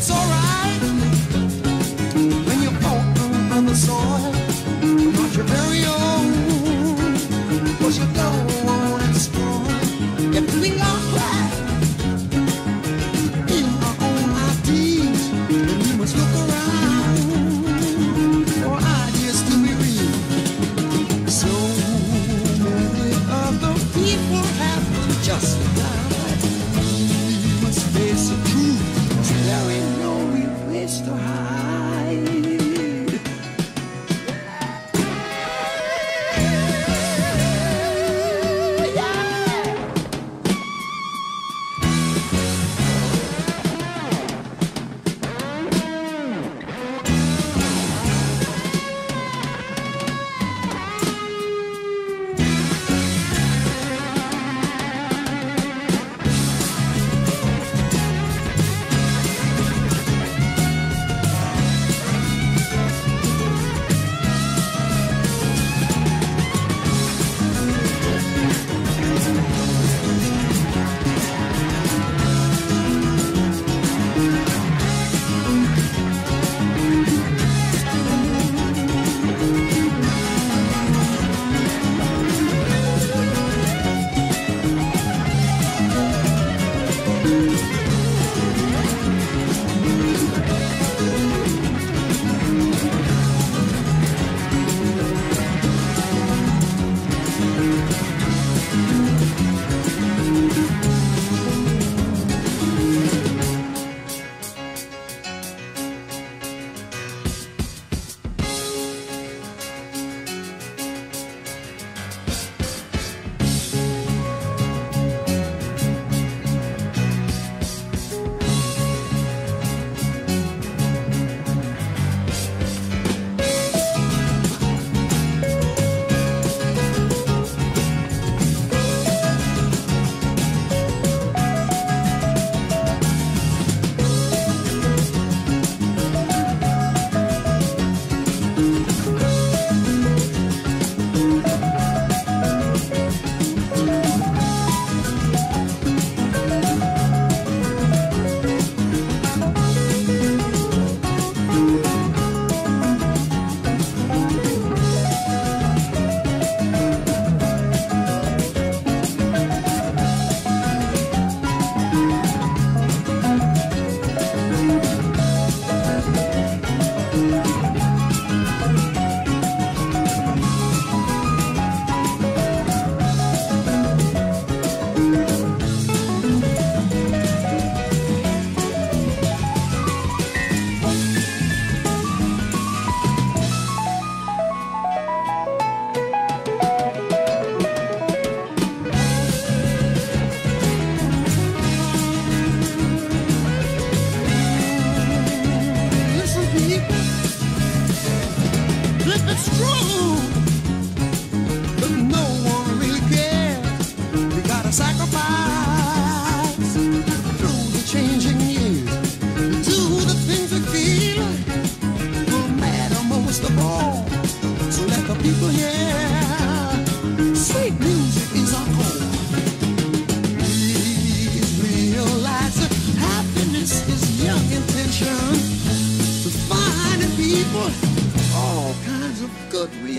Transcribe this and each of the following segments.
it's alright.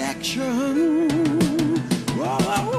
Action. Whoa, whoa.